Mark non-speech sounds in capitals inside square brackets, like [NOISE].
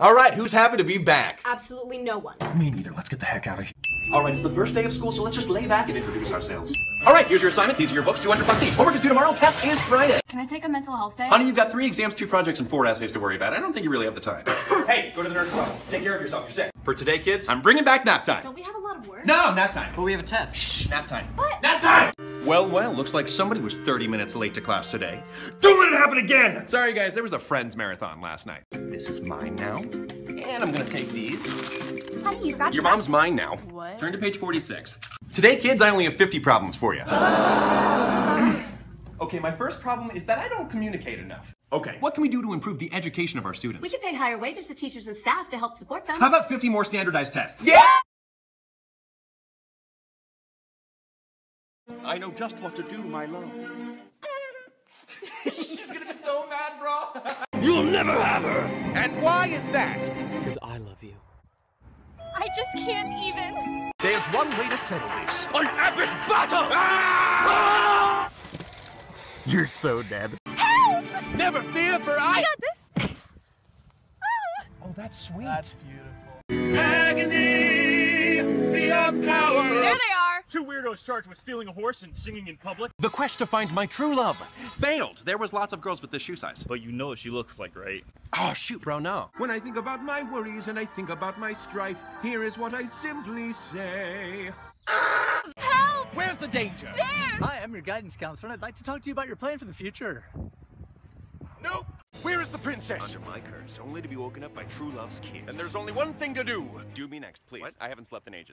All right, who's happy to be back? Absolutely no one. Me neither. Let's get the heck out of here. All right, it's the first day of school, so let's just lay back and introduce ourselves. All right, here's your assignment. These are your books, 200 bucks each. Homework is due tomorrow. Test is Friday. Can I take a mental health day? Honey, you've got three exams, two projects, and four essays to worry about. I don't think you really have the time. [COUGHS] hey, go to the nurse's office. Take care of yourself. You're sick. For today, kids, I'm bringing back nap time. Don't we have a lot work? No, nap time. But we have a test. Shh, nap time. But- Nap time! Well, well, looks like somebody was 30 minutes late to class today. Don't let it happen again! Sorry, guys, there was a Friends marathon last night. This is mine now. And I'm gonna take these. Honey, you got Your mom's mine now. What? Turn to page 46. Today, kids, I only have 50 problems for you. [GASPS] okay, my first problem is that I don't communicate enough. Okay, what can we do to improve the education of our students? We could pay higher wages to teachers and staff to help support them. How about 50 more standardized tests? Yeah! I know just what to do, my love. [LAUGHS] She's gonna be so mad, bro. You'll never have her. And why is that? Because I love you. I just can't even. There's one way to settle this. An epic battle! Ah! You're so dead. Help! Never fear, for I. got this. Oh, that's sweet. That's beautiful. Two weirdos charged with stealing a horse and singing in public. The quest to find my true love failed. There was lots of girls with this shoe size. But you know she looks like right. Oh shoot, bro, no. When I think about my worries and I think about my strife, here is what I simply say. Help! Where's the danger? There! Hi, I'm your guidance counselor, and I'd like to talk to you about your plan for the future. Nope. Where is the princess? Under my curse, only to be woken up by true love's kiss. And there's only one thing to do. Do me next, please. I haven't slept in ages.